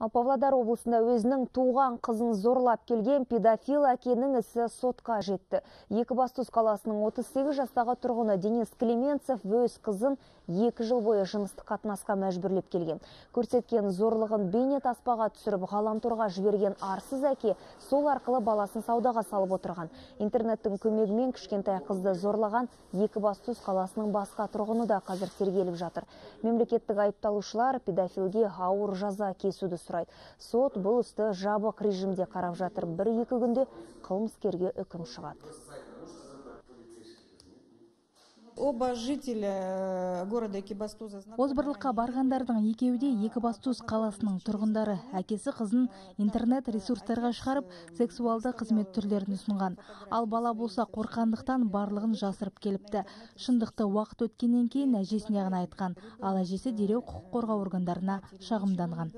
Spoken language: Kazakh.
Ал Павлодар облысында өзінің туған қызын зорлап келген педофил әкенің ісі сотқа жетті. Екібастұз қаласының 38 жастағы тұрғыны Денис Клеменцев өз қызын екі жыл бойы жыныстық қатынасқа мәжбүрлеп келген. Көрсеткен зорлығын бейнет аспаға түсіріп ғаламторға жіберген арсыз әке сол арқылы баласын саудаға салып отырған. Интернеттің көмегімен кішкентай қызды зорлаған Екібастұз қаласының басқа тұрғыны да қазір тергеліп жатыр. Мемлекеттік айыпталушылар педофилге ауыр жаза кесуді сұрайды. Сот бұл істі жабық режимде қарап жатыр. Бір екі күнде қылмыскерге үкім шығады. Оба жителя города Екібастуза озбырлыққа барғандардың екеуі де Екібастуз қаласының тұрғындары. Әкесі қызын интернет ресурстарға шығарып сексуалды қызмет түрлерін ұсынған. Ал бала болса қорқандықтан барлығын жасырып келіпті. Шындықты уақыт өткеннен кейін әжесіне ғана айтқан. Ал әжесі дереу құқық қорғау органдарына шағымданған.